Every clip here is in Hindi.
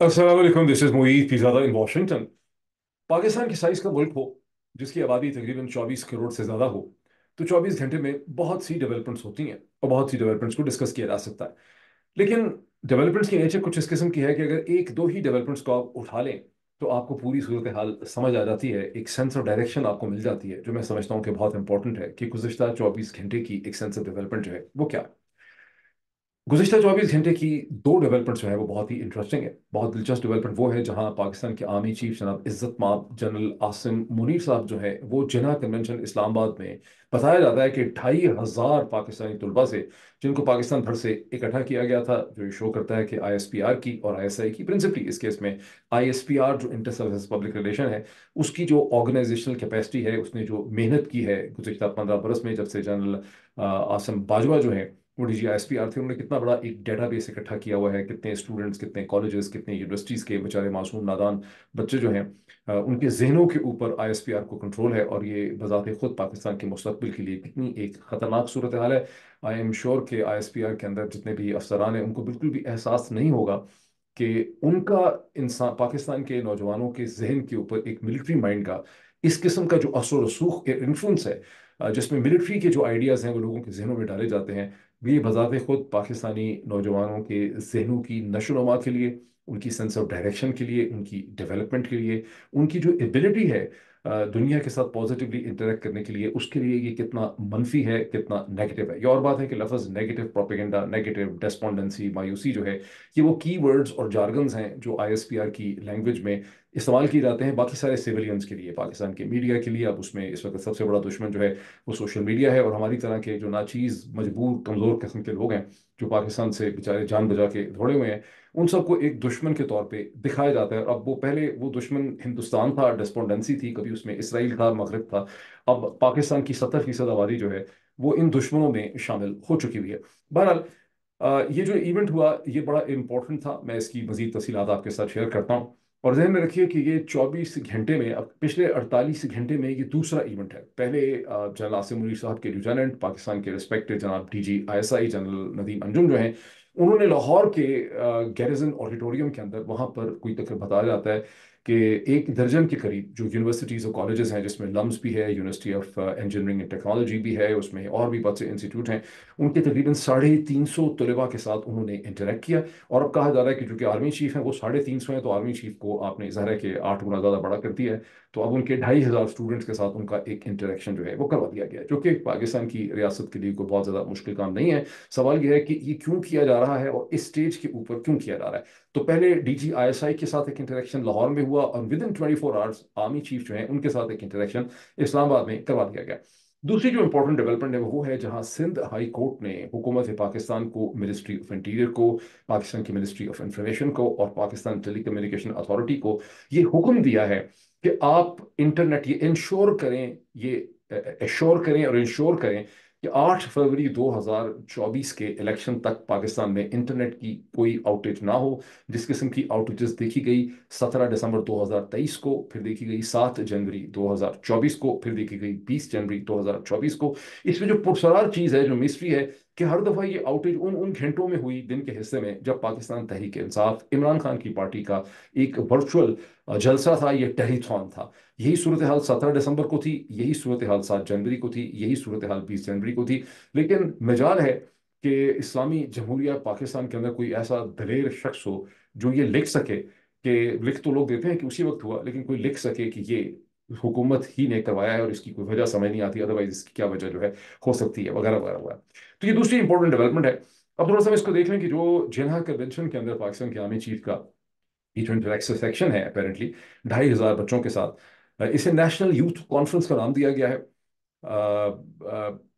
Aslam this is Moeed Pirzada in Washington Pakistan की साइज़ का मुल्क हो, जिसकी आबादी तकरीबन 24 करोड़ से ज़्यादा हो तो 24 घंटे में बहुत सी डेवलपमेंट्स होती हैं और बहुत सी डेवलपमेंट्स को डिस्कस किया जा सकता है। लेकिन डेवलपमेंट्स की नेचर कुछ इस किस्म की है कि अगर एक दो ही डेवलपमेंट्स को आप उठा लें तो आपको पूरी सूरत हाल समझ आ जाती है, एक सेंस ऑफ़ डायरेक्शन आपको मिल जाती है, जो मैं समझता हूँ कि बहुत इंपॉर्टेंट है कि गुजशत चौबीस घंटे की एक सेंस ऑफ़ डेवलपमेंट जो है, वो क्या है। गुज़िश्ता चौबीस घंटे की दो डेवलपमेंट जो है, वो बहुत ही इंटरेस्टिंग है। बहुत दिलचस्प डेवलपमेंट वो है जहाँ पाकिस्तान के आर्मी चीफ जनाब इज़्ज़त माब जनरल आसिम मुनीर साहब जो है, वो जिना कन्वेंशन इस्लामाबाद में बताया जाता है कि ढाई हज़ार पाकिस्तानी तलबा से, जिनको पाकिस्तान भर से इकट्ठा किया गया था, जो शो करता है कि आई एस पी आर की और आई एस आई की प्रिंसिपली इस केस में आई एस पी आर जो इंटर सर्विस पब्लिक रिलेशन है, उसकी जो ऑर्गेनाइजेशनल कैपेसिटी है, उसने जो मेहनत की है गुजशत पंद्रह बरस में, जब से जनरल आसम बाजवा जो है वो पी आर थे, उन्होंने कितना बड़ा एक डेटा बेस इकट्ठा किया हुआ है। कितने स्टूडेंट्स कितने कॉलेजेस कितने यूनिवर्सिटीज़ के बेचारे मासूम, नादान बच्चे जो हैं उनके जहनों के ऊपर आई एस पी आर को कंट्रोल है और ये बजाते खुद पाकिस्तान के मुस्तबिल के लिए कितनी एक ख़तरनाक सूरत हाल है। आई एम श्योर के आई एस पी आर के अंदर जितने भी अफसरान हैं, उनको बिल्कुल भी एहसास नहीं होगा कि उनका इंसान, पाकिस्तान के नौजवानों के जहन के ऊपर एक मिलिट्री माइंड का, इस किस्म का जो असर रसूख इन्फ्लुंस है जिसमें मिलिट्री के जो आइडियाज़ हैं, वो लोगों के जहनों में डाले जाते हैं भी बजात खुद पाकिस्तानी नौजवानों के जहनों की नशोनुमा के लिए, उनकी सेंस ऑफ़ डायरेक्शन के लिए, उनकी डेवलपमेंट के लिए, उनकी जो एबिलिटी है दुनिया के साथ पॉजिटिवली इंटरेक्ट करने के लिए उसके लिए ये कितना मनफी है, कितना नेगेटिव है। ये और बात है कि लफज नेगेटिव प्रोपेगेंडा नेगेटिव डेस्पॉन्डेंसी मायूसी जो है, ये वो की वर्ड्स और जार्गन्स हैं जो आईएसपीआर की लैंग्वेज में इस्तेमाल किए जाते हैं बाकी सारे सिविलियंस के लिए, पाकिस्तान के मीडिया के लिए। अब उसमें इस वक्त सबसे बड़ा दुश्मन जो है, वो सोशल मीडिया है और हमारी तरह के जो नाचीज़, मजबूर, कमज़ोर किस्म के लोग हैं, जो पाकिस्तान से बेचारे जान बजा के दौड़े हुए हैं उन सबको एक दुश्मन के तौर पे दिखाया जाता है। अब वो पहले वो दुश्मन हिंदुस्तान था डिस्पोंडेंसी थी, कभी उसमें इसराइल था, मगरब था। अब पाकिस्तान की सत्तर फ़ीसद आबादी जो है, वो इन दुश्मनों में शामिल हो चुकी हुई है। बहरहाल ये जो इवेंट हुआ, ये बड़ा इंपॉर्टेंट था। मैं इसकी मजीद तफसीत आपके साथ शेयर करता हूँ। और जहन में रखिए कि ये 24 घंटे में, अब पिछले 48 घंटे में ये दूसरा इवेंट है। पहले जनरल आसिम मुनीर साहब के लिeutenant पाकिस्तान के रिस्पेक्टेड जनाब D G I S I general Nadeem Anjum जो हैं उन्होंने लाहौर के गैरिजन ऑडिटोरियम के अंदर वहाँ पर कोई तक बताया जाता है कि एक दर्जन के करीब जो यूनिवर्सिटीज़ और कॉलेजेस हैं, जिसमें लम्स भी है university of engineering and technology भी है, उसमें और भी बहुत से इंस्टीट्यूट हैं, उनके तकरीबन साढ़े तीन सौ तलबा के साथ उन्होंने इंटरेक्ट किया। और अब कहा जा रहा है कि जो कि आर्मी चीफ हैं, वो साढ़े तीन सौ हैं तो आर्मी चीफ को आपने ज़ाहिर है कि आठ गुना ज़्यादा बड़ा कर दिया है। तो अब उनके ढाई हज़ार स्टूडेंट्स के साथ उनका एक इंटरेक्शन जो है, वो करवा दिया गया जो कि पाकिस्तान की रियासत के लिए कोई बहुत ज़्यादा मुश्किल काम नहीं है। सवाल यह है कि ये क्यों किया जा रहा है और इस स्टेज के ऊपर क्यों किया जा रहा है? तो पहले डी जी आई एस आई के साथ एक इंटरेक्शन लाहौर में हुआ और within twenty four hours army chief जो है, उनके साथ एक इंटरेक्शन इस्लामाबाद में करवा दिया गया। दूसरी जो इंपॉर्टेंट डेवलपमेंट है वो है जहाँ सिंध हाई कोर्ट ने हुकूमत पाकिस्तान को मिनिस्ट्री ऑफ़ इंटीरियर को, पाकिस्तान की मिनिस्ट्री ऑफ़ इंफॉर्मेशन को और पाकिस्तान टेली कम्युनिकेशन अथॉरिटी को ये हुक्म दिया है कि आप इंटरनेट ये इंश्योर करें, ये एश्योर करें और इंश्योर करें कि 8 फरवरी 2024 के इलेक्शन तक पाकिस्तान में इंटरनेट की कोई आउटेज ना हो, जिस किस्म की आउटेजेस देखी गई 17 दिसंबर 2023 को फिर देखी गई 7 जनवरी 2024 को फिर देखी गई 20 जनवरी 2024 को। इसमें जो पुरसरार चीज़ है, जो मिस्ट्री है कि हर दफ़ा ये आउटेज उन उन घंटों में हुई, दिन के हिस्से में, जब पाकिस्तान तहरीक इंसाफ, इमरान खान की पार्टी का एक वर्चुअल जलसा था, ये टेलीथॉन था। यही सूरत हाल सत्रह दिसंबर को थी, यही सूरत हाल सात जनवरी को थी, यही सूरत हाल बीस जनवरी को थी। लेकिन मजाल है कि इस्लामी जमहूरिया पाकिस्तान के अंदर कोई ऐसा दलेर शख्स हो जो ये लिख सके कि, लिख तो लोग देते हैं कि उसी वक्त हुआ, लेकिन कोई लिख सके कि ये हुकूमत ही ने करवाया है और इसकी कोई वजह समझ नहीं आती अदरवाइज़ इसकी क्या वजह जो है, हो सकती है, वगैरह वगैरह वगैरह। तो ये दूसरी इंपॉर्टेंट डेवलपमेंट है। अब थोड़ा सा इसको देख लें कि जो जिन्हा कन्वेंशन के अंदर पाकिस्तान के आर्मी चीफ का सेक्शन है अपेरेंटली ढाई हज़ार बच्चों के साथ। इसे नेशनल यूथ कॉन्फ्रेंस का नाम दिया गया है।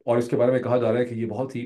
और इसके बारे में कहा जा रहा है कि ये बहुत ही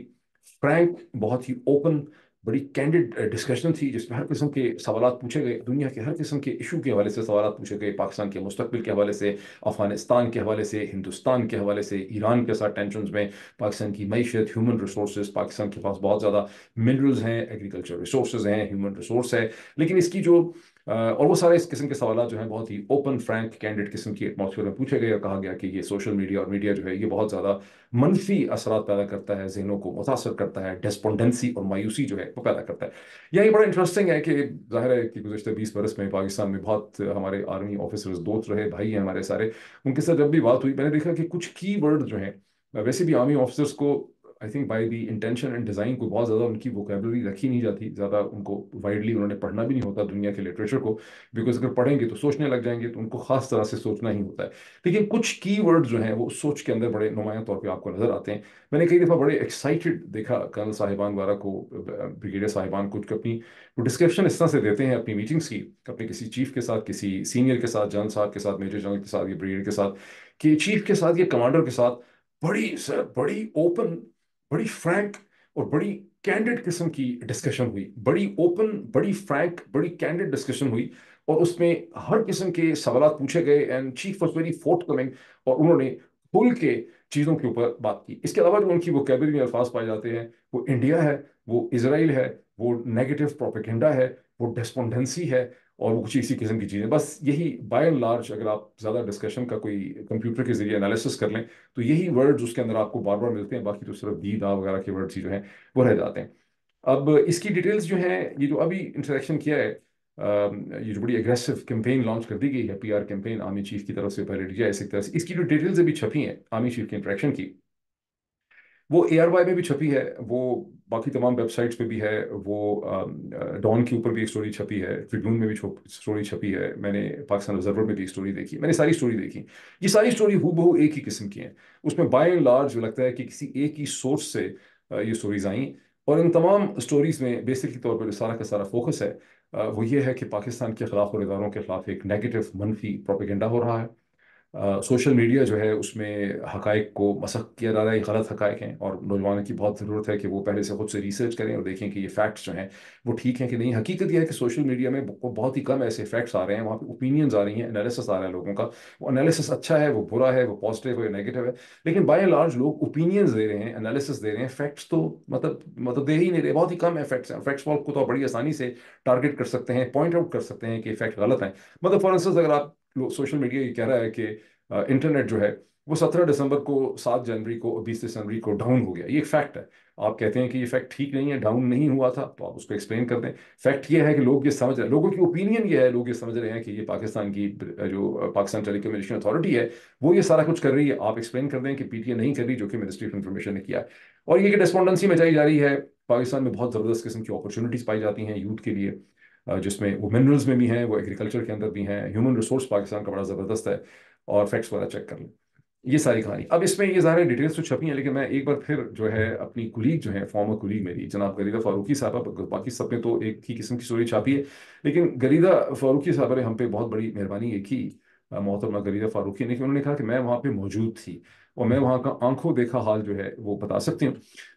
फ्रैंक बहुत ही ओपन बड़ी कैंडिड डिस्कशन थी, जिसमें हर किस्म के सवाल पूछे गए, दुनिया के हर किस्म के इशू के हवाले से सवाल पूछे गए, पाकिस्तान के मुस्तबिल के हवाले से, अफ़गानिस्तान के हवाले से, हिंदुस्तान के हवाले से, ईरान के साथ टेंशन में, पाकिस्तान की मीशत ह्यूमन रिसोर्स पाकिस्तान के पास बहुत ज़्यादा मिनरल्स हैं एग्रीकल्चर रिसोर्स हैं ह्यूमन रिसोर्स है। लेकिन इसकी जो और वो सारे इस किस्म के सवाल जो हैं बहुत ही ओपन फ्रैंक कैंडिड किस्म की एटमोसफियर में पूछे गए और कहा गया कि ये सोशल मीडिया और मीडिया जो है, ये बहुत ज़्यादा मनफी असरा पैदा करता है, जहनों को मुतासर करता है डेस्पोंडेंसी और मायूसी जो है, वो पैदा करता है। यही बड़ा इंटरेस्टिंग है कि ज़ाहिर है कि गुजशत बीस बरस में पाकिस्तान में बहुत हमारे आर्मी ऑफिसर्स दोस्त रहे, भाई हैं हमारे सारे। उनके साथ जब भी बात हुई, मैंने देखा कि कुछ की जो हैं, वैसे भी आर्मी ऑफिसर्स को I think by the intention and design को बहुत ज़्यादा उनकी वोकेबलरी रखी नहीं जाती, ज़्यादा उनको वाइडली उन्होंने पढ़ना भी नहीं होता दुनिया के लिटरेचर को बिकॉज़ अगर पढ़ेंगे तो सोचने लग जाएँगे तो उनको खास तरह से सोचना ही होता है। लेकिन कुछ की वर्ड जो हैं, वो सोच के अंदर बड़े नुमाया तौर पर आपको नज़र आते हैं। मैंने कई दफ़ा बड़े एक्साइटेड देखा कर्नल साहिबान वारा को ब्रिगेडियर साहिबान कुछ अपनी, वो डिस्क्रिप्शन इस तरह से देते हैं अपनी मीटिंग्स की, अपने किसी चीफ के साथ, किसी सीनियर के साथ, जनरल साहब के साथ मेजर जनरल के साथ, या ब्रिगेडियर के साथ, कि चीफ के साथ, या कमांडर के साथ, बड़ी सर बड़ी ओपन बड़ी फ्रैंक और बड़ी कैंडिड किस्म की डिस्कशन हुई। बड़ी ओपन बड़ी फ्रैंक बड़ी कैंडिड डिस्कशन हुई और उसमें हर किस्म के सवाल पूछे गए and chief was very forthcoming और उन्होंने खुल के चीज़ों के ऊपर बात की। इसके अलावा जो उनकी वो कैबरी में अल्फाज पाए जाते हैं, वो इंडिया है, वो इसराइल है, वो नेगेटिव प्रोपेगेंडा है, वो डिस्पोंडेंसी है और वो कुछ इसी किस्म की चीज़ें। बस यही बाय एंड लार्ज अगर आप ज़्यादा डिस्कशन का कोई कंप्यूटर के ज़रिए एनालिसिस कर लें तो यही वर्ड्स उसके अंदर आपको बार बार मिलते हैं। बाकी तो सिर्फ़ दी दा वगैरह के वर्ड्स ही जो हैं, वो रह जाते हैं। अब इसकी डिटेल्स जो हैं, ये जो अभी इंटरेक्शन किया है ये जो बड़ी एग्रेसिव कैंपेन लॉन्च कर दी गई है पीआर कैंपेन आर्मी चीफ की तरफ़ से पहले डी आई तरह से। इसकी जो डिटेल्स अभी छपी हैं आर्मी चीफ के इंटरेक्शन की वो ए आर वाई में भी छपी है, वो बाकी तमाम वेबसाइट्स पे भी है, वो डॉन के ऊपर भी एक स्टोरी छपी है ट्रिब्यून में भी स्टोरी छपी है, मैंने पाकिस्तान ऑब्जर्वर में भी एक स्टोरी देखी, मैंने सारी स्टोरी देखी। ये सारी स्टोरी हु एक ही किस्म की हैं। उसमें बाय एंड लार्ज लगता है कि किसी एक ही सोर्स से ये स्टोरीज आई और इन तमाम स्टोरीज में बेसिक तौर पर सारा का सारा फोकस है वो ये है कि पाकिस्तान के खिलाफ और इदारों के खिलाफ एक नेगेटिव मनफी प्रोपेगेंडा हो रहा है। सोशल मीडिया जो है उसमें हकाइक को मसक किया जा रहा है गलत हकाइक हैं और नौजवानों की बहुत ज़रूरत है कि वो पहले से खुद से रिसर्च करें और देखें कि ये फैक्ट्स जो हैं वो ठीक हैं कि नहीं। हकीकत यह है कि सोशल मीडिया में बहुत ही कम ऐसे फैक्ट्स आ रहे हैं, वहाँ पे ओपिनियंस आ रही हैं एनालिसिस आ रहा है लोगों का। वो एनालिसिस अच्छा है, वो बुरा है, वो पॉजिटिव है नेगेटिव है, लेकिन बाय लार्ज लोग ओपिनियंस दे रहे हैं एनालिसिस दे रहे हैं। फैक्ट्स तो मतलब मतलब दे ही नहीं रहे, बहुत ही कम है फैक्ट्स हैं। फैक्ट्स को तो बड़ी आसानी से टारगेट कर सकते हैं पॉइंट आउट कर सकते हैं कि फैक्ट गलत हैं। मतलब फॉर इंस्टेंस अगर आप सोशल मीडिया ये कह रहा है कि इंटरनेट जो है, वो सत्रह दिसंबर को, सात जनवरी को बीस जनवरी को डाउन हो गया। ये एक फैक्ट है। आप कहते हैं कि ये फैक्ट ठीक नहीं है, डाउन नहीं हुआ था तो आप उसको एक्सप्लेन कर दें। फैक्ट ये है कि लोग ये समझ रहे हैं, लोगों की ओपिनियन ये है, लोग ये समझ रहे हैं कि ये पाकिस्तान की जो पाकिस्तान टेली कम्युनिकेशन अथॉरिटी है, वो ये सारा कुछ कर रही है। आप एक्सप्लेन कर दें कि पीटीए नहीं कर रही, जो कि मिनिस्ट्री ऑफ़ इन्फॉर्मेशन ने किया और ये कि डिस्पोंडेंसी में जाई जा रही है। पाकिस्तान में बहुत ज़बरदस्त किस्म की अपॉर्चुनिटीज़ पाई जाती हैं यूथ के लिए। जिसमें वो मिनरल्स में भी हैं, वो एग्रीकल्चर के अंदर भी हैं ह्यूमन रिसोर्स पाकिस्तान का बड़ा ज़बरदस्त है, और फैक्ट्स वगैरह चेक कर लें। ये सारी कहानी। अब इसमें ये ज़ाहिर डिटेल्स तो छपी हैं, लेकिन मैं एक बार फिर जो है अपनी कुलीग जो है फॉर्मर कुलीग मेरी, जनाब गरीदा फारूकी साहबा बाकी सब में तो एक ही किस्म की स्टोरी छापी है, लेकिन गरीदा फारूकी साहबा ने हम पे बहुत बड़ी मेहरबानी ये की मोहतरमा गरीदा फारूकी ने, कि उन्होंने कहा कि मैं वहाँ पे मौजूद थी, और मैं वहाँ का आँखों देखा हाल जो है वो बता सकती हूँ।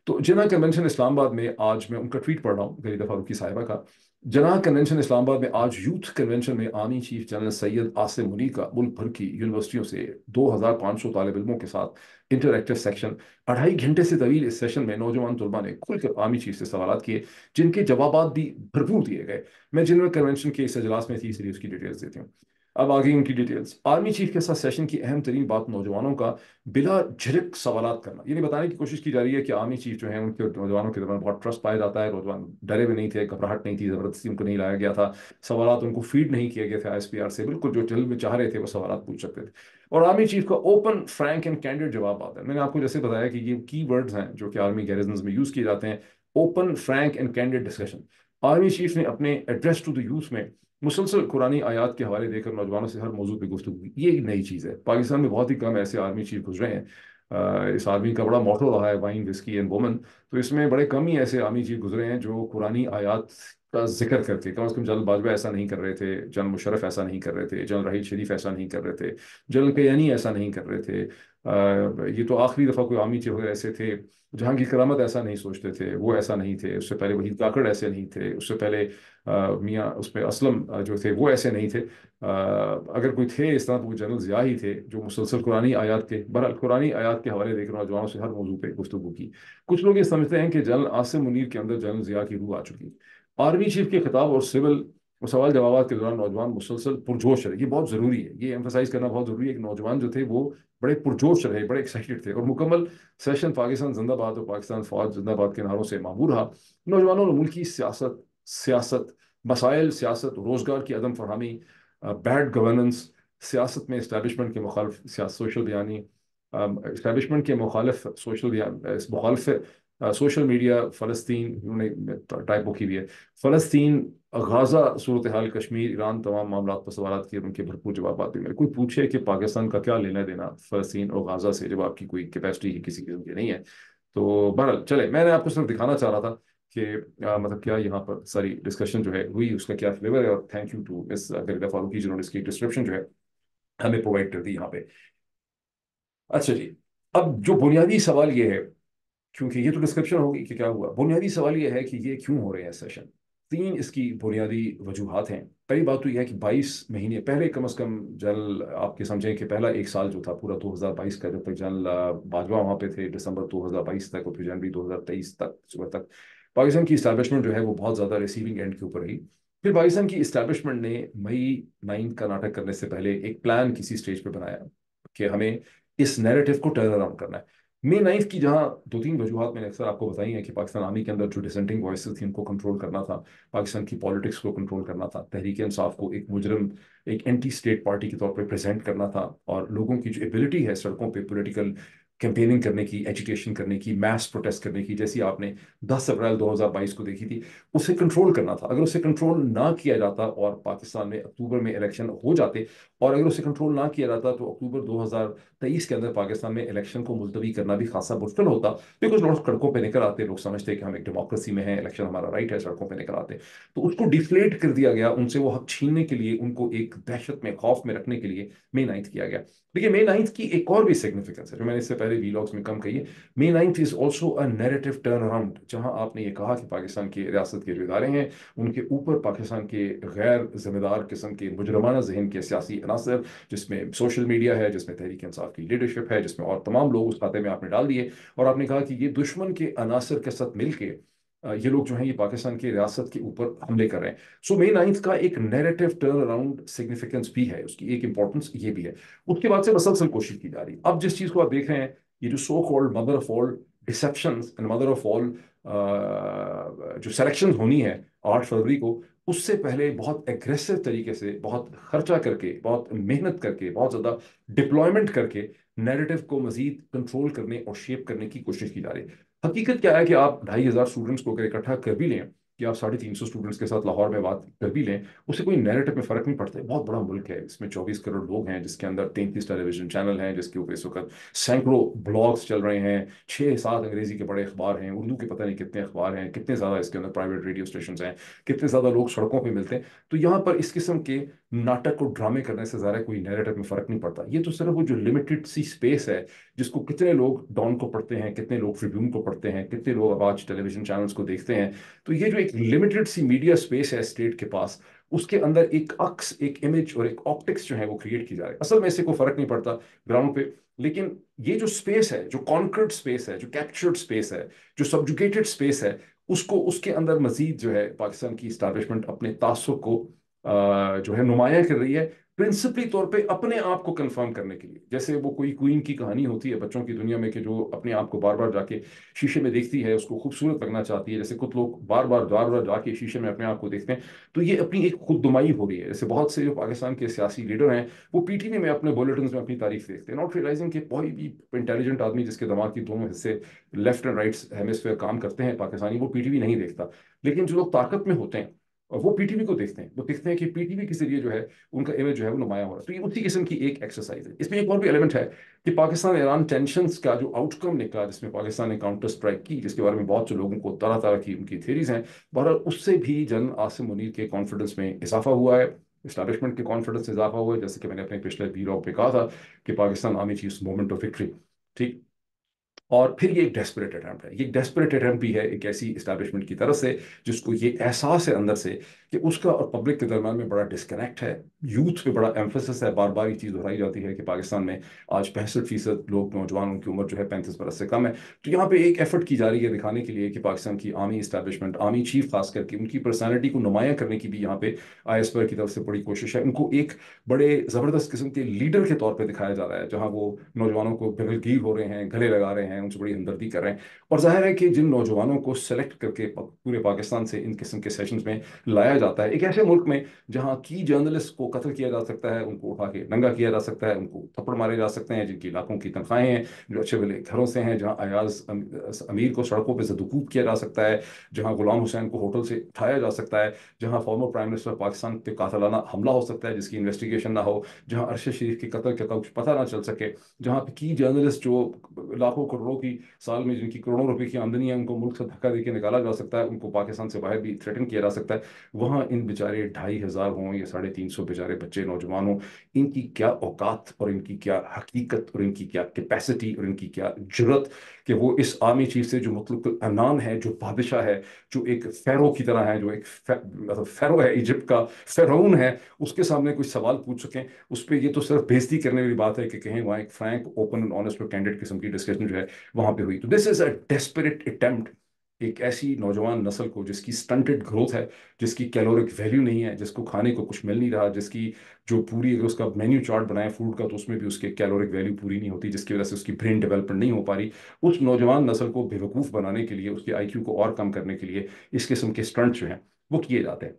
तो जिना कन्वेंशन इस्लामाबाद में आज मैं उनका ट्वीट पढ़ रहा हूँ, गरीदा फारूकी साहिबा का। जना कन्वेंशन इस्लामाबाद में आज यूथ कन्वेंशन में army chief general Syed Asim Munir का मुल्क भर की यूनिवर्सिटियों से 2500 तालब इलमों के साथ इंटरक्टिव सेक्शन अढ़ाई घंटे से तवील इस सेशन में नौजवान तलबा ने खुलकर आर्मी चीफ से सवाल किए, जिनके जवाब भी भरपूर दिए गए। मैं जनरल कन्वेंशन के इस अजलास में थी इसलिए उसकी डिटेल्स देती हूँ। अब आगे उनकी डिटेल्स। आर्मी चीफ के साथ सेशन की अहम तरीन बात नौजवानों का बिला झिझक सवाल करना। ये नहीं बताने की कोशिश की जा रही है कि आर्मी चीफ जो है, उनके नौजवानों के दौरान बहुत ट्रस्ट पाया जाता है। नौजवान डरे हुए नहीं थे, घबराहट नहीं थी, ज़बरदस्ती उनको नहीं लाया गया था। सवाल उनको फ़ीड नहीं किया गया था एस पी आर से। बिल्कुल जो दिल में चाह रहे थे, वो सवाल पूछ सकते थे। और आर्मी चीफ का ओपन फ्रैंक एंड कैंडिड जवाब आता है। मैंने आपको जैसे बताया कि ये की वर्ड्स हैं जो कि आर्मी गैरिजन में यूज़ किए जाते हैं। Open frank and candid discussion army chief ने अपने एड्रेस टू द यूथ में मुसलसल कुरानी आयात के हवाले देकर नौजवानों से हर मौजूद पर गुफ्तु ये एक नई चीज़ है। पाकिस्तान में बहुत ही कम ऐसे आर्मी चीफ गुजरे हैं। इस आर्मी का बड़ा मोटो रहा है, वाइन, विस्की एंड वोमन। तो इसमें बड़े कम ही ऐसे आमी चीफ गुजरे हैं जो कुरानी आयात का ज़िक्र करते। कम अज़ कम जनरल बाजवा ऐसा नहीं कर रहे थे जनरल मुशरफ ऐसा नहीं कर रहे थे जनरल रहीद शरीफ ऐसा नहीं कर रहे थे जनरल कयानी ऐसा नहीं कर रहे थे। ये तो आखिरी दफ़ा कोई आर्मी चीफ ऐसे थे जहाँ की करामत ऐसा नहीं सोचते थे वो ऐसा नहीं थे उससे पहले वही काकड़ ऐसे नहीं थे उससे पहले मियाँ उसमें असलम जो थे वो ऐसे नहीं थे। आ, अगर कोई थे इस तरह तो वो जनरल ज़िया ही थे जो मुसलसल कुरानी आयात के बहरहाल कुरानी आयात के हवाले देकर नौजवानों से हर मौजू पर गुफ्तु की। कुछ लोग ये समझते हैं कि जनरल आसिम मुनीर के अंदर जनरल ज़िया की रूह आ चुकी है। आर्मी चीफ के खिताब और सिविल और सवाल जवाब के दौरान नौजवान मुसलसल पुरजोश रहे। ये बहुत ज़रूरी है। ये एम्फोसाइज करना बहुत ज़रूरी है कि नौजवान जो थे, वो बड़े पुरजोश रहे, बड़े एक्साइटेड थे और मुकम्मल सेशन पाकिस्तान जिंदाबाद और पाकिस्तान फौज जिंदाबाद के नारों से मामूर रहा। नौजवानों ने मुल्क की सियासत सियासत मसाइल सियासत, रोज़गार की अदम फरहमी बैड गवर्नेंस सियासत में इस्टेबलिशमेंट के मुखालफ सोशल बयानी इस्टेबलिशमेंट के मुखालफ सोशल मुखालफ सोशल मीडिया फ़लस्तीन, उन्होंने टाइपो की भी है। फ़लस्तीन, गाज़ा सूरत हाल कश्मीर, ईरान तमाम मामला पर सवाल किए, उनके भरपूर जवाब आते हैं। कोई पूछे कि पाकिस्तान का क्या लेना देना फ़लस्तीन और गाज़ा से, जब आपकी कोई कैपेसिटी ही किसी किस्म की नहीं है। तो बहरहाल, चले, मैंने आपको सिर्फ़ दिखाना चाह रहा था कि मतलब क्या यहाँ पर सारी डिस्कशन जो है हुई, उसका क्या फ्लेवर है, और thank you to Gharida Farooqi जिन्होंने इसकी डिस्क्रिप्शन जो है हमें प्रोवाइड कर दी यहाँ पे। अच्छा जी। अब जो बुनियादी सवाल ये है, क्योंकि ये तो डिस्क्रिप्शन होगी कि क्या हुआ। बुनियादी सवाल ये है कि ये क्यों हो रहे हैं सेशन तीन इसकी बुनियादी वजूहत हैं। पहली बात तो यह है कि 22 महीने, पहले कम अज़ कम जनरल आपके समझें कि पहला एक साल जो था पूरा 2022 का, जब तक जनरल बाजवा वहाँ पे थे, दिसंबर 2022 तक और फिर जनवरी 2023 तक, सुबह तक। पाकिस्तान की इस्टेब्लिशमेंट जो है वो बहुत ज़्यादा रिसीविंग एंड के ऊपर रही। फिर पाकिस्तान की इस्टेब्लिशमेंट ने मई नाइन्थ का नाटक करने से पहले एक प्लान किसी स्टेज पर बनाया कि हमें इस नैरेटिव को टर्न अराउंड करना है। मे नाइन्थ की जहाँ दो तीन वजूहत मैंने अक्सर आपको बताई है कि पाकिस्तान आर्मी के अंदर जो डिसेंटिंग वॉइस थी, उनको कंट्रोल करना था। पाकिस्तान की पॉलिटिक्स को कंट्रोल करना था। तहरीक इंसाफ को एक मुजरम, एक एंटी स्टेट पार्टी के तौर पर प्रेजेंट करना था। और लोगों की जो एबिलिटी है सड़कों पर पोलिटिकल कैंपेनिंग करने की एजुकेशन करने की मैस प्रोटेस्ट करने की, जैसी आपने 10 अप्रैल 2022 को देखी थी, उसे कंट्रोल करना था। अगर उसे कंट्रोल ना किया जाता और पाकिस्तान में अक्टूबर में इलेक्शन हो जाते, और अगर उसे कंट्रोल ना किया जाता तो अक्टूबर 2023 के अंदर पाकिस्तान में इलेक्शन को मुलतवी करना भी खासा मुश्किल होता बिकॉज़ लोग सड़कों पर निकल आते, लोग समझते कि हम एक डेमोक्रेसी में है इलेक्शन हमारा राइट है, सड़कों पर निकल आते। तो उसको डिफ्लेट कर दिया गया, उनसे वो हक छीनने के लिए, उनको एक दहशत में, खौफ में रखने के लिए मे किया गया। देखिए मे नाइन्थ की एक और भी सिग्निफिकेंस है, जो मैंने इससे पहले वीलॉग्स में कम कही है। May ninth is also a narrative turn around जहाँ आपने ये कहा कि पाकिस्तान की रियासत के जो इदारे हैं, उनके ऊपर पाकिस्तान के गैर जिम्मेदार किस्म के मुजरमाना जहन के सियासी अनासर, जिसमें सोशल मीडिया है, जिसमें तहरीक इंसाफ की लीडरशिप है, जिसमें और तमाम लोग उस खाते में आपने डाल दिए। और आपने कहा कि ये दुश्मन के अनासर के साथ मिल के ये लोग जो हैं, ये पाकिस्तान की रियासत के ऊपर हमले कर रहे हैं। सो मे नाइन्थ का एक नेरेटिव टर्न अराउंड सिग्निफिकेंस भी है, उसकी एक इंपॉर्टेंस ये भी है। उसके बाद से मसलसल कोशिश की जा रही है। अब जिस चीज़ को आप देख रहे हैं, ये जो so called mother of all deception and mother of all जो सिलेक्शन होनी है आठ फरवरी को, उससे पहले बहुत एग्रेसिव तरीके से, बहुत खर्चा करके, बहुत मेहनत करके, बहुत ज़्यादा डिप्लॉयमेंट करके नैरेटिव को मजीद कंट्रोल करने और शेप करने की कोशिश की जा रही है। हकीकत क्या है कि आप ढाई हज़ार स्टूडेंट्स को अगर इकट्ठा कर भी लें, कि आप साढ़े तीन सौ स्टूडेंट्स के साथ लाहौर में बात कर भी लें, उससे कोई नैरेटिव में फ़र्क नहीं पड़ता। है बहुत बड़ा मुल्क है, इसमें चौबीस करोड़ लोग हैं, जिसके अंदर तैंतीस टेलीविज़न चैनल हैं, जिसके ऊपर इस वक्त सैकड़ों ब्लॉग्स चल रहे हैं छः सात अंग्रेज़ी के बड़े अखबार हैं, उर्दू के पता नहीं कितने अखबार हैं, कितने ज़्यादा इसके अंदर प्राइवेट रेडियो स्टेशन हैं, कितने ज़्यादा लोग सड़कों पर मिलते हैं। तो यहाँ पर इस किस्म के नाटक को ड्रामे करने से ज़्यादा कोई नैरेटिव में फ़र्क नहीं पड़ता। ये तो सिर्फ़ वो जो लिमिटेड सी स्पेस है, जिसको कितने लोग डॉन को पढ़ते हैं, कितने लोग ट्रिब्यून को पढ़ते हैं, कितने लोग आवाज़ टेलीविज़न चैनल्स को देखते हैं तो ये जो एक लिमिटेड सी मीडिया स्पेस है स्टेट के पास, उसके अंदर एक अक्स, एक इमेज और एक ऑप्टिक्स जो है वो क्रिएट की जा रही है। असल में इससे कोई फ़र्क नहीं पड़ता ग्राउंड पे, लेकिन ये जो स्पेस है, जो कॉन्क्रीट स्पेस है, जो कैप्चर्ड स्पेस है, जो सब्जुकेटेड स्पेस है, उसको, उसके अंदर मजीद जो है पाकिस्तान की इस्टेब्लिशमेंट अपने तासुब को जो है नुमाया कर रही है, प्रिंसिपली तौर पे अपने आप को कंफर्म करने के लिए। जैसे वो कोई क्वीन की कहानी होती है, बच्चों की दुनिया में कि जो अपने आप को बार बार जाके शीशे में देखती है, उसको खूबसूरत लगना चाहती है। जैसे कुछ लोग बार बार बार बार जाके शीशे में अपने आप को देखते हैं तो ये अपनी एक खुदनुमाई हो रही है। जैसे बहुत से जो पाकिस्तान के सियासी लीडर हैं, वो पीटीवी में अपने बुलेटिन में अपनी तारीफ़ देखते हैं नॉट रियलाइजिंग कि कोई भी इंटेलिजेंट आदमी जिसके दिमाग की दोनों हिस्से लेफ़्ट एंड राइट हेमिसफेयर काम करते हैं, पाकिस्तानी, वो पीटीवी नहीं देखता। लेकिन जो लोग ताकत में होते हैं वो पीटीवी को देखते हैं। वो देखते हैं कि पीटीवी के ज़रिए जो है, उनका इमेज जो है वो नुमाया हो रहा है। तो ये उसी किस्म की एक एक्सरसाइज है। इसमें एक और भी एलिमेंट है कि पाकिस्तान ईरान टेंशन का जो आउटकम निकला, जिसमें पाकिस्तान ने काउंटर स्ट्राइक की, जिसके बारे में बहुत से लोगों को तरह तरह की उनकी थेरीज हैं। बहरहाल उससे भी जन आसिम मुनीर के कॉन्फिडेंस में इजाफा हुआ है। इस्टेब्लिशमेंट के कॉन्फिडेंस में इजाफा हुआ है। जैसे कि मैंने अपने पिछले वीलॉग में कहा था कि पाकिस्तान आर्मी चीज़ मोमेंट ऑफ़ विक्ट्री ठीक? और फिर ये एक डेस्परेट अटैम्प्ट है। ये एक डेस्परेट अटैम्प्ट भी है एक ऐसी इस्टेब्लिशमेंट की तरफ़ से, जिसको ये एहसास है अंदर से कि उसका और पब्लिक के दरम्यान में बड़ा डिस्कनेक्ट है। यूथ पे बड़ा एम्फोसिस है। बार बार ये चीज़ दोहराई जाती है कि पाकिस्तान में आज पैंसठ फ़ीसद लोग, नौजवानों की उम्र जो है पैंतीस बरस से कम है। तो यहाँ पर एक एफर्ट की जा रही है दिखाने के लिए कि पाकिस्तान की आर्मी इस्टेब्लिशमेंट आर्मी चीफ खास करके उनकी पर्सनैलिटी को नुमाया करने की भी यहाँ पे आई एस की तरफ़ से बड़ी कोशिश है। उनको एक बड़े ज़बरदस्त किस्म के लीडर के तौर पर दिखाया जा रहा है, जहाँ वो नौजवानों को बेगलगीर हो रहे हैं, गले लगा रहे हैं। उनसे बड़ी हमदर्दी कर रहे हैं। और ज़ाहिर है कि जिन नौजवानों को सेलेक्ट करके पूरे पाकिस्तान से इन किस्म के सेशंस में लाया जाता है, एक ऐसे मुल्क में जहाँ की जर्नलिस्ट को कत्ल किया जा सकता है, उनको उठा के नंगा किया जा सकता है, उनको थप्पड़ मारे जा सकते हैं, जिनकी लाखों की तनख्वाहें हैं, जो अच्छे वाले घरों से हैं, जहाँ अयाज अमीर को सड़कों पर जदूकूब किया जा सकता है, जहाँ गुलाम हुसैन को होटल से उठाया जा सकता है, जहाँ फॉर्मर प्राइम मिनिस्टर पाकिस्तान पर कातलाना हमला हो सकता है, जिसकी इन्वेस्टिगेशन ना हो, जहाँ अरशद शरीफ के कत्ल का कुछ पता ना चल सके, जहाँ पे की जर्नलिस्ट जो लाखों करोड़ों की, साल में जिनकी करोड़ों रुपए की आमदनी है, उनको मुल्क से धक्का देकर निकाला जा सकता है, उनको पाकिस्तान से बाहर भी थ्रेटन किया जा सकता है। वहाँ इन बेचारे ढाई हज़ार हों या साढ़े तीन सौ बेचारे बच्चे, नौजवान हों, इनकी क्या औकात और इनकी क्या हकीकत और इनकी क्या कैपेसिटी और इनकी क्या ज़रूरत कि वो इस आर्मी चीफ से जो मतलब अनान है, जो बादशाह है, जो एक फेरो की तरह है, जो एक मतलब फेरो है इजिप्ट का, फेरोन है, उसके सामने कोई सवाल पूछ सकें। उस पर ये तो सिर्फ़ बेजती करने वाली बात है कि कहें वहाँ एक फ्रैंक ओपन एंड ऑनेस्ट और कैंडिडेट किस्म की डिस्कशन जो है वहाँ पे हुई। तो this is a desperate attempt एक ऐसी नौजवान नस्ल को जिसकी स्टंटेड ग्रोथ है, जिसकी कैलोरिक वैल्यू नहीं है, जिसको खाने को कुछ मिल नहीं रहा, जिसकी जो पूरी अगर उसका मेन्यू चार्ट बनाए फ़ूड का तो उसमें भी उसके कैलोरिक वैल्यू पूरी नहीं होती, जिसकी वजह से उसकी ब्रेन डेवलपमेंट नहीं हो पा रही। उस नौजवान नस्ल को बेवकूफ़ बनाने के लिए, उसके आई को और कम करने के लिए इस किस्म के स्टंट जो हैं, वो किए जाते हैं।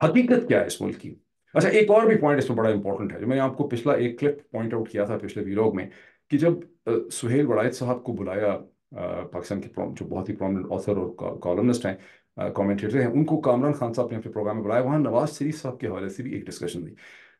हकीकत क्या है इस मुल्क की? अच्छा एक और भी पॉइंट इसमें बड़ा इंपॉर्टेंट है, जो मैंने आपको पिछला एक क्लिप पॉइंट आउट किया था पिछले वीलॉग में। कि जब सुहेल वड़ायत साहब को बुलाया पाकिस्तान के जो बहुत ही प्रोमिनेंट ऑथर और कॉलमनिस्ट हैं कमेंटेटर हैं, उनको कामरान खान साहब ने अपने प्रोग्राम में बुलाया। वहाँ नवाज़ शरीफ साहब के हवाले से भी एक डिस्कशन हुई,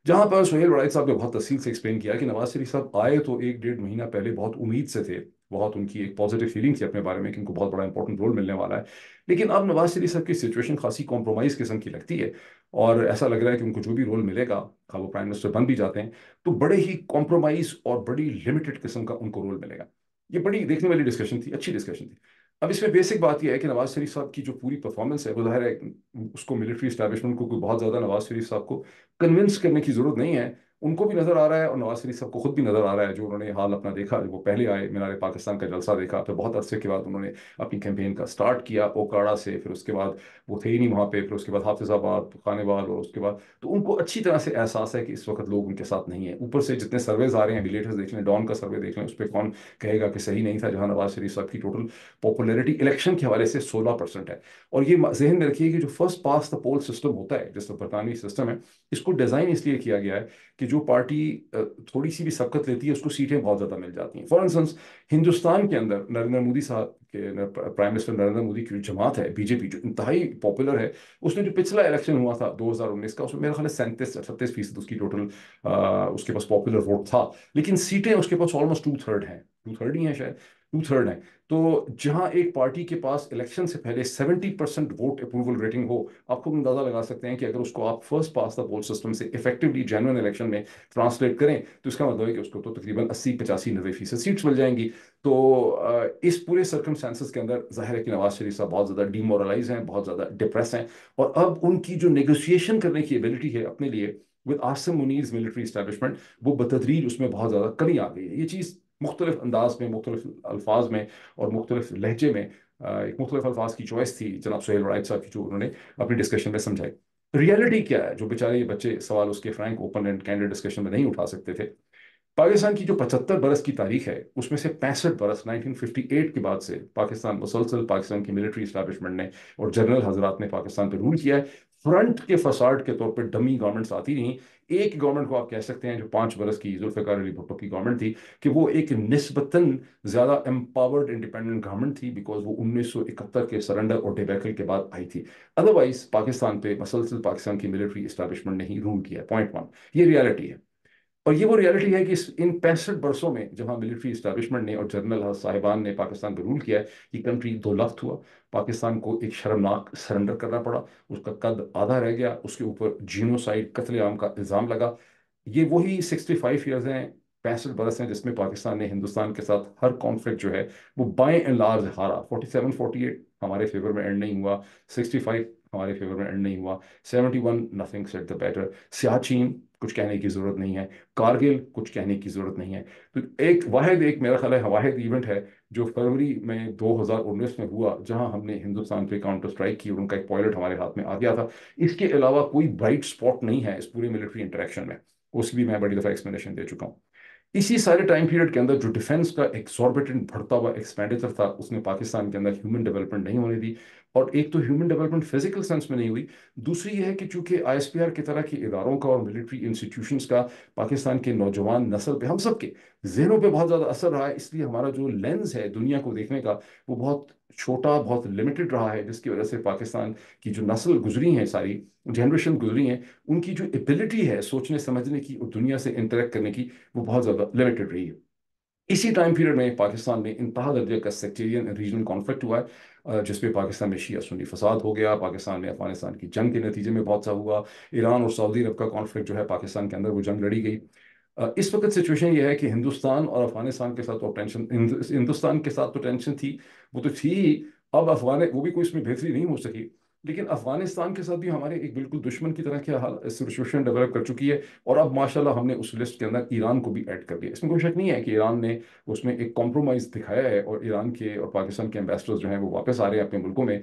जहाँ पर सुहेल वड़ायत साहब ने बहुत तफसील से एक्सप्लेन किया कि नवाज़ शरीफ साहब आए तो एक डेढ़ महीना पहले बहुत उम्मीद से थे, बहुत उनकी एक पॉजिटिव फीलिंग थी अपने बारे में कि उनको बहुत बड़ा इंपॉर्टेंट रोल मिलने वाला है। लेकिन अब नवाज़ शरीफ साहब की सिचुएशन खासी कॉम्प्रोमाइज़ किस्म की लगती है। और ऐसा लग रहा है कि उनको जो भी रोल मिलेगा खा वो प्राइम मिनिस्टर बन भी जाते हैं तो बड़े ही कॉम्प्रोमाइज़ और बड़ी लिमिटेड किस्म का उनको रोल मिलेगा। ये बड़ी देखने वाली डिस्कशन थी अच्छी डिस्कशन थी। अब इसमें बेसिक बात यह है कि नवाज़ शरीफ साहब की जो पूरी परफॉर्मेंस है वो ज़ाहिर है उसको मिलिट्री स्टैब्लिशमेंट को कोई बहुत ज़्यादा नवाज़ शरीफ साहब को कन्विंस करने की ज़रूरत नहीं है उनको भी नज़र आ रहा है और नवाज़ शरीफ साहब को खुद भी नज़र आ रहा है, जो उन्होंने हाल अपना देखा, वो पहले आए मीनार पाकिस्तान का जलसा देखा, फिर बहुत अरसे के बाद उन्होंने अपनी कैंपेन का स्टार्ट किया ओकाड़ा से, फिर उसके बाद वो थे ही नहीं वहाँ पे, फिर उसके बाद हाफिजाबाद खानेवाल और उसके बाद तो उनको अच्छी तरह से एहसास है कि इस वक्त लोग उनके साथ नहीं है। ऊपर से जितने सर्वेज आ रहे हैं विलेटर्स देख लें डॉन का सर्वे देख लें, उस पर कौन कहेगा कि सही नहीं था, जहाँ नवाज़ शरीफ साहब की टोटल पॉपुलरिटी इलेक्शन के हवाले से सोलह है। और ये जहन में रखिए कि जो first past the poll system होता है, जिस बरतानवी सिस्टम है, इसको डिज़ाइन इसलिए किया गया है कि जो पार्टी थोड़ी सी भी सबकत लेती है, उसको सीटें बहुत ज़्यादा मिल जाती हैं। फॉर इंस्टेंस हिंदुस्तान के अंदर नरेंद्र मोदी साहब के प्राइम मिनिस्टर नरेंद्र मोदी की जो जमात है बीजेपी जो इंतहाई पॉपुलर है उसने जो पिछला इलेक्शन हुआ था 2019 का, उसमें मेरा ख्याल सैंतीस अठतीस फ़ीसद उसकी टोटल उसके पास पॉपुलर वोट था। लेकिन सीटें उसके पास ऑलमोस्ट टू थर्ड हैं। टू थर्ड ही हैं शायद। टू थर्ड है। तो जहाँ एक पार्टी के पास इलेक्शन से पहले 70 परसेंट वोट अप्रूवल रेटिंग हो आप खुद अंदाज़ा लगा सकते हैं कि अगर उसको आप first past the poll system से इफेक्टिवली जेनुअन इलेक्शन में ट्रांसलेट करें तो इसका मतलब है कि उसको तो तकरीबन अस्सी पचासी नब्बे फ़ीसद सीट्स मिल जाएँगी। तो इस पूरे सर्कमस्टांसिस के अंदर ज़ाहिर है कि नवाज़ शरीफ साहब बहुत ज़्यादा डीमोरलाइज हैं, बहुत ज़्यादा डिप्रेस हैं और अब उनकी जो नेगोशिएशन करने की एबिलिटी है अपने लिए with Asim Munir military establishment वो बतदरीज उसमें बहुत ज़्यादा कमी आ गई है। ये चीज़ मुख्तलिफ़ अंदाज में, मुख्तलिफ़ अल्फाज में और मुख्तलिफ़ लहजे में एक मुख्तलिफ़ अल्फाज की चॉइस थी जनाब सुहेल राइट साहब की, जो उन्होंने अपनी डिस्कशन में समझाई। रियलिटी क्या है? जो बेचारे ये बच्चे सवाल उसके frank, open and candid discussion में नहीं उठा सकते थे। पाकिस्तान की जो पचहत्तर बरस की तारीख है, उसमें से पैंसठ बरस 1958 के बाद से पाकिस्तान मुसलसल, पाकिस्तान की मिलिट्री स्टैब्लिशमेंट ने और जनरल हजरात ने पाकिस्तान पर रूल किया है। फ्रंट के फसाड के तौर पर डमी गवर्नमेंट्स आती रही एक गवर्नमेंट को आप कह सकते हैं, जो पाँच बरस की जुल्फ़ार अली भुट्टो की गवर्नमेंट थी, कि वो एक नस्बता ज़्यादा एम्पावर्ड इंडिपेंडेंट गवर्नमेंट थी बिकॉज़ वो उन्नीस सौ इकहत्तर के सरेंडर और डिबैकल के बाद आई थी। अदरवाइज़ पाकिस्तान पे मसलसल पाकिस्तान की मिलिट्री इस्टेब्लिशमेंट ने ही रूल किया पॉइंट वन ये रियलिटी है। और ये वो रियलिटी है कि इन पैंसठ बरसों में जहाँ मिलिट्री इस्टेब्लिशमेंट ने और जनरल साहिबान ने पाकिस्तान पर रूल किया है कि कंट्री दो लफ्त हुआ। पाकिस्तान को एक शर्मनाक सरेंडर करना पड़ा। उसका कद आधा रह गया, उसके ऊपर जीनोसाइड, कत्लेआम का इल्ज़ाम लगा। ये वही सिक्सटी फाइव ईयर्स हैं, पैंसठ बरस हैं, जिसमें पाकिस्तान ने हिंदुस्तान के साथ हर कॉन्फ्लिक्ट जो है, वो बाय एंड लार्ज हारा। फोर्टी सेवन फोर्टी एट हमारे फेवर में एंड नहीं हुआ। सिक्सटी फाइव हमारे फेवर में एंड नहीं हुआ। Seventy one nothing set the better Siachen कुछ कहने की ज़रूरत नहीं है। कारगिल, कुछ कहने की ज़रूरत नहीं है। तो एक, वाहिद, एक मेरा ख्याल है, वाहिद इवेंट है, जो फरवरी में 2019 में हुआ, जहाँ हमने हिंदुस्तान पे काउंटर स्ट्राइक की और उनका एक पायलट हमारे हाथ में आ गया था। इसके अलावा कोई ब्राइट स्पॉट नहीं है इस पूरे मिलिट्री इंटरेक्शन में। उसकी भी मैं बड़ी दफ़ा एक्सप्लेनेशन दे चुका हूँ। इसी सारे टाइम पीरियड के अंदर जो डिफेंस का एक्सॉर्बिटेंट बढ़ता हुआ एक्सपेंडिचर था उसने पाकिस्तान के अंदर ह्यूमन डेवलपमेंट नहीं होने दी। और एक तो ह्यूमन डेवलपमेंट फ़िज़िकल सेंस में नहीं हुई। दूसरी ये है कि चूँकि आईएसपीआर की तरह के इदारों का और मिलिट्री इंस्टीट्यूशंस का पाकिस्तान के नौजवान नस्ल पे, हम सब के जहनों पे बहुत ज़्यादा असर रहा है। इसलिए हमारा जो लेंस है दुनिया को देखने का, वो बहुत छोटा, बहुत लिमिटेड रहा है, जिसकी वजह से पाकिस्तान की जो नस्ल गुजरी हैं, सारी जनरेशन गुजरी हैं, उनकी जो एबिलिटी है सोचने, समझने की और दुनिया से इंटरेक्ट करने की, वो बहुत ज़्यादा लिमिटेड रही है। इसी टाइम पीरियड में पाकिस्तान में इंतहा दर्जे का सेक्टेरियन रीजनल कॉन्फ्लिक्ट हुआ है। जिसपे पाकिस्तान में शिया सुन्नी फसाद हो गया, पाकिस्तान में अफ़गानिस्तान की जंग के नतीजे में बहुत सा हुआ, ईरान और सऊदी अरब का कॉन्फ्लिक्ट जो है पाकिस्तान के अंदर वो जंग लड़ी गई। इस वक्त सिचुएशन ये है कि हिंदुस्तान और अफ़गानिस्तान के साथ तो टेंशन हिंदुस्तान के साथ तो टेंशन थी, वो तो थी, अब अफगान, वो भी कोई इसमें बेहतरी नहीं हो सकी। लेकिन अफ़गानिस्तान के साथ भी हमारे एक बिल्कुल दुश्मन की तरह की हाल सिचुएशन डेवलप कर चुकी है और अब माशाल्लाह हमने उस लिस्ट के अंदर ईरान को भी ऐड कर दिया। इसमें कोई शक नहीं है कि ईरान ने उसमें एक कॉम्प्रोमाइज़ दिखाया है और ईरान के और पाकिस्तान के एम्बेसडर्स जो हैं वो वापस आ रहे हैं अपने मुल्कों में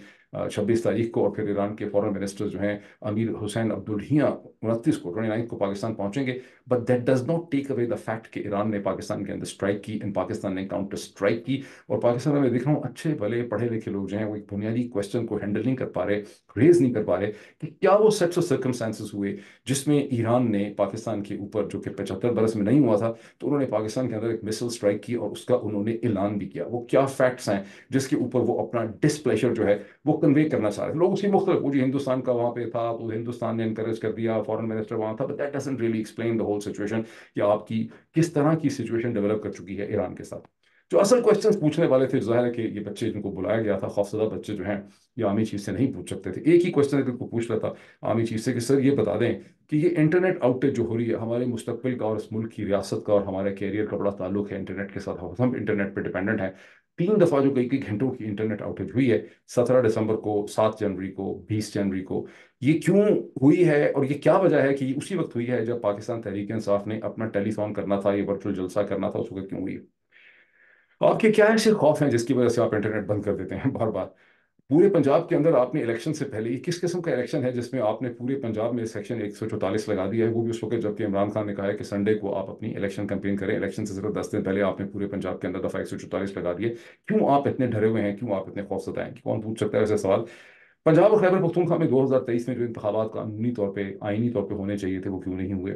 छब्बीस तारीख को और फिर ईरान के फॉरेन मिनिस्टर जो हैं अमीर हुसैन अब्दुल्हिया उनतीस को ट्वेंटी नाइन्थ को पाकिस्तान पहुँचेंगे। But that does not take away the fact कि ईरान ने पाकिस्तान के अंदर स्ट्राइक की इन पाकिस्तान ने काउंटर स्ट्राइक की और पाकिस्तान में देख रहा हूँ अच्छे, भले पढ़े लिखे लोग जो हैं वो एक बुनियादी क्वेश्चन को हैंडल नहीं कर पा रहे रेज नहीं कर पा रहे कि क्या वो सेट्स ऑफ़ सर्कमस्टांसिस हुए जिसमें ईरान ने पाकिस्तान के ऊपर, जो कि पचहत्तर बरस में नहीं हुआ था तो उन्होंने पाकिस्तान के अंदर एक मिसल स्ट्राइक की और उसका उन्होंने ऐलान भी किया। वो क्या फैक्ट्स हैं जिसके ऊपर वो अपना डिसप्लेशर जो है वो कन्वे करना चाह रहे थे। लोग उसकी मुख्तलिफ़ वो जी हिंदुस्तान का वहाँ पे था तो हिंदुस्तान ने इनकरेज कर दिया फॉरन मिनिस्टर वहाँ था but that doesn't really explain the whole situation कि आपकी किस तरह की सिचुएशन डेवलप कर चुकी है ईरान के साथ। जो असल क्वेश्चन पूछने वाले थे ज़ाहिर है कि ये बच्चे जिनको बुलाया गया था खौफसदा बच्चे जो हैं, ये आमी चीज़ से नहीं पूछ सकते थे। एक ही क्वेश्चन अगर को पूछ रहा था आमी चीज़ से कि, सर, ये बता दें कि ये इंटरनेट आउटेज जो हो रही है, हमारे मुस्तबिल का और इस मुल्क की रियासत का और हमारे कैरियर का बड़ा ताल्लुक है इंटरनेट के साथ, हम इंटरनेट पर डिपेंडेंट हैं। तीन दफ़ा जो कई कई घंटों की इंटरनेट आउटेज हुई है, सत्रह दिसंबर को, सात जनवरी को, बीस जनवरी को, ये क्यों हुई है और ये क्या वजह है कि उसी वक्त हुई है जब पाकिस्तान तहरीक इंसाफ ने अपना टेलीफोन करना था, ये वर्चुअल जलसा करना था, उस वक्त क्यों हुई आपके क्या ऐसे खौफ हैं जिसकी वजह से आप इंटरनेट बंद कर देते हैं बार बार पूरे पंजाब के अंदर आपने इलेक्शन से पहले ये किस किस्म का इलेक्शन है जिसमें आपने पूरे पंजाब में सेक्शन एक सौ चौतालीस लगा दिया है? वो भी उस वक्त जबकि इमरान खान ने कहा है कि संडे को आप अपनी इलेक्शन कैंपेन करें। इलेक्शन से सिर्फ़ दस दिन पहले आपने पूरे पंजाब के अंदर दफ़ा एक सौ चौतालीस लगा दिए। क्यों आप इतने डरे हुए हैं? क्यों आप इतने खौफसदा हैं? कौन पूछ सकता है ऐसे सवाल? पंजाब और खैबर पख्तूनखा में दो हज़ार तेईस में जो इंतबात कानूनी तौर पर आइनी तौर पर होने चाहिए थे, वो क्यों नहीं हुए?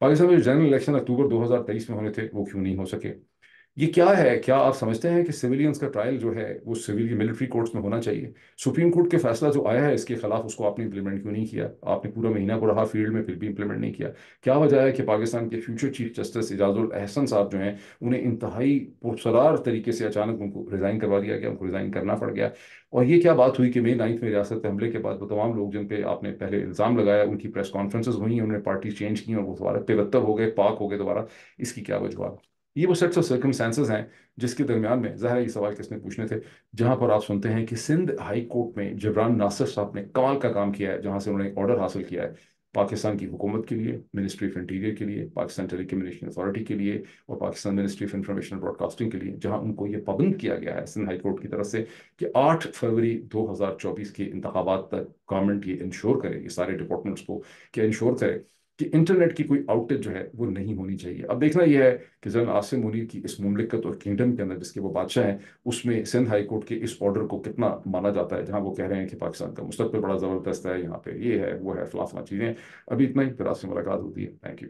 पाकिस्तान में जनरल इलेक्शन अक्टूबर दो हज़ार तेईस में होने थे, वो क्यों नहीं हो सके? ये क्या है? क्या आप समझते हैं कि सिविलियंस का ट्रायल जो है, वो सिविल मिलिट्री कोर्ट्स में होना चाहिए? सुप्रीम कोर्ट के फैसला जो आया है, इसके खिलाफ उसको आपने इंप्लीमेंट क्यों नहीं किया? आपने पूरा महीना को रहा फ़ील्ड में, फिर भी इंप्लीमेंट नहीं किया। क्या वजह है कि पाकिस्तान के future chief justice Ejazul Ahsan साहब जो हैं, उन्हें इंतहाई पुरसरार तरीके से अचानक उनको रिज़ाइन करवा दिया गया, उनको रिज़ाइन करना पड़ गया? और ये क्या बात हुई कि मई नाइन्थ में रियासत हमले के बाद वो तमाम लोग जिन पे आपने पहले इल्ज़ाम लगाया, उनकी प्रेस कॉन्फ्रेंसेज हुई, उन्होंने पार्टी चेंज की और वो दोबारा तिरत्तर हो गए, पाक हो गए दोबारा? इसकी क्या वजह ये वो सेट्स ऑफ़ सर्कमस्टांसेस हैं जिसके दरमियान में ज़ाहिर ये सवाल किसने पूछने थे, जहाँ पर आप सुनते हैं कि सिंध हाई कोर्ट में जबरान नासिर साहब ने कमाल का काम किया है, जहाँ से उन्होंने ऑर्डर हासिल किया है पाकिस्तान की हुकूमत के लिए मिनिस्ट्री ऑफ़ इंटीरियर के लिए, पाकिस्तान टेली कम्युनिकेशन अथॉरिटी के लिए और Pakistan ministry of information broadcasting के लिए, जहाँ उनको ये पाबंद किया गया है सिंध हाई कोर्ट की तरफ़ से कि 8 फरवरी 2024 के इंतबात तक गवर्नमेंट ये इंश्योर करे, ये सारे डिपार्टमेंट्स को कि इंश्योर करे। कि इंटरनेट की कोई आउटेज जो है, वो नहीं होनी चाहिए। अब देखना यह है कि जनरल आसिम मुनीर की इस मुमलिकत और किंगडम के अंदर जिसके वो बादशाह हैं, उसमें सिंध हाई कोर्ट के इस ऑर्डर को कितना माना जाता है, जहाँ वो कह रहे हैं कि पाकिस्तान का मुस्तबिल बड़ा ज़बरदस्त है, यहाँ पे ये है, वो है, फलाफला चीज़ें। अभी इतना ही, फिर आपसे मुलाकात होती है। Thank you